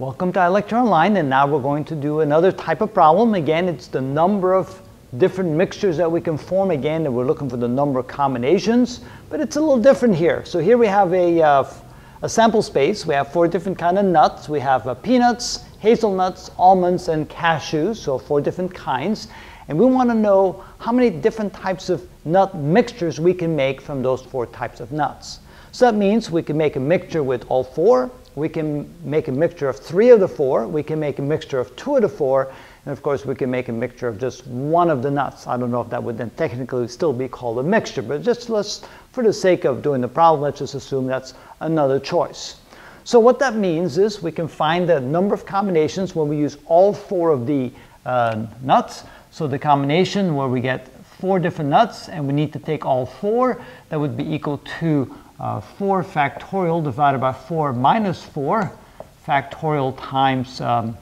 Welcome to iLecture Online and now we're going to do another type of problem. Again, it's the number of different mixtures that we can form again and we're looking for the number of combinations, but it's a little different here. So here we have a, uh, a sample space. We have four different kind of nuts. We have uh, peanuts, hazelnuts, almonds, and cashews, so four different kinds. And we want to know how many different types of nut mixtures we can make from those four types of nuts. So that means we can make a mixture with all four, we can make a mixture of three of the four, we can make a mixture of two of the four, and of course we can make a mixture of just one of the nuts. I don't know if that would then technically still be called a mixture, but just let's, for the sake of doing the problem, let's just assume that's another choice. So what that means is we can find the number of combinations when we use all four of the uh, nuts. So the combination where we get four different nuts and we need to take all four, that would be equal to uh, 4 factorial divided by 4 minus 4 factorial times um,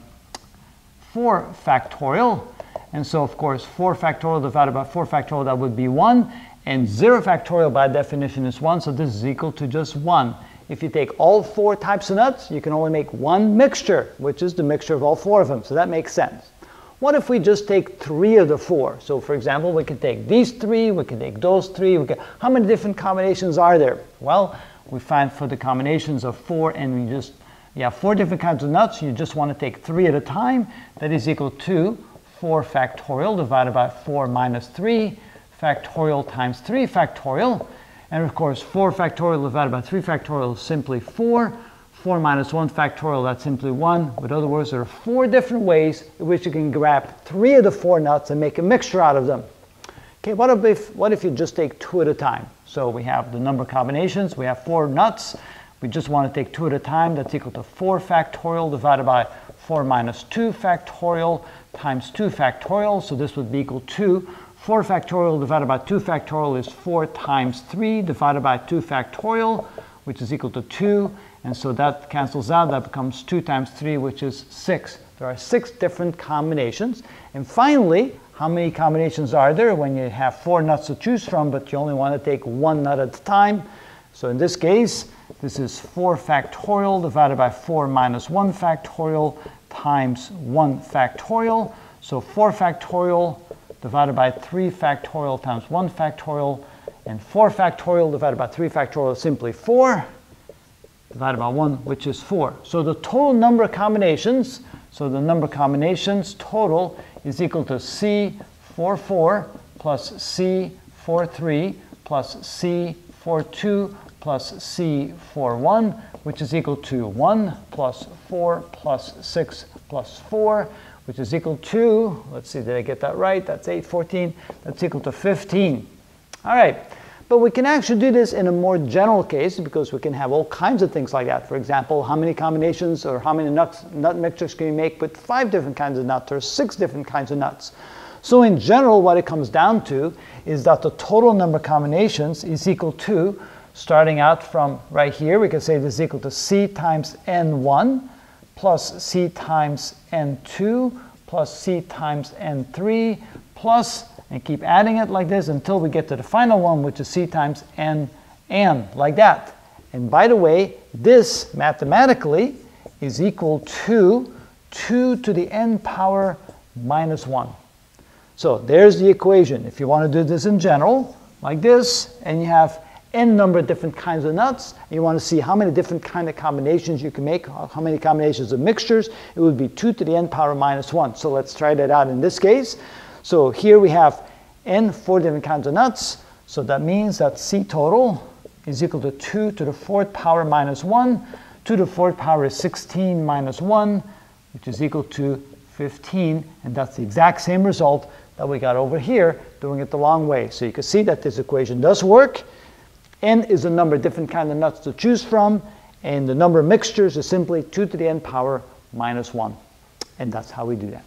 4 factorial. And so, of course, 4 factorial divided by 4 factorial, that would be 1. And 0 factorial by definition is 1, so this is equal to just 1. If you take all four types of nuts, you can only make one mixture, which is the mixture of all four of them. So that makes sense. What if we just take three of the four? So for example, we can take these three, we can take those three. We can, how many different combinations are there? Well, we find for the combinations of four and we just, yeah, four different kinds of nuts, you just want to take three at a time. That is equal to 4 factorial divided by 4 minus 3 factorial times 3 factorial. And of course, 4 factorial divided by 3 factorial is simply 4. 4 minus 1 factorial, that's simply 1. With other words, there are four different ways in which you can grab three of the four nuts and make a mixture out of them. Okay, what if, what if you just take two at a time? So we have the number combinations, we have four nuts, we just want to take two at a time, that's equal to 4 factorial divided by 4 minus 2 factorial times 2 factorial, so this would be equal to 4 factorial divided by 2 factorial is 4 times 3 divided by 2 factorial, which is equal to 2, and so that cancels out. That becomes 2 times 3, which is 6. There are six different combinations. And finally, how many combinations are there when you have four nuts to choose from, but you only want to take one nut at a time? So in this case, this is 4 factorial divided by 4 minus 1 factorial times 1 factorial. So 4 factorial divided by 3 factorial times 1 factorial. And 4 factorial divided by 3 factorial is simply 4 divided by 1, which is 4. So the total number of combinations, so the number of combinations total is equal to C44 plus C43 plus C42 plus C41, which is equal to 1 plus 4 plus 6 plus 4, which is equal to, let's see, did I get that right? That's 8, 14. That's equal to 15. All right. But we can actually do this in a more general case because we can have all kinds of things like that. For example, how many combinations or how many nuts, nut mixtures can you make with five different kinds of nuts or six different kinds of nuts? So in general, what it comes down to is that the total number of combinations is equal to, starting out from right here, we can say this is equal to C times N1 plus C times N2 plus C times N3 plus and keep adding it like this until we get to the final one, which is c times n n, like that. And by the way, this mathematically is equal to 2 to the n power minus 1. So there's the equation. If you want to do this in general, like this, and you have n number of different kinds of nuts, and you want to see how many different kind of combinations you can make, how many combinations of mixtures, it would be 2 to the n power minus 1. So let's try that out in this case. So here we have n four different kinds of nuts. So that means that C total is equal to 2 to the fourth power minus 1. 2 to the fourth power is 16 minus 1, which is equal to 15. And that's the exact same result that we got over here, doing it the long way. So you can see that this equation does work. n is the number of different kinds of nuts to choose from. And the number of mixtures is simply 2 to the n power minus 1. And that's how we do that.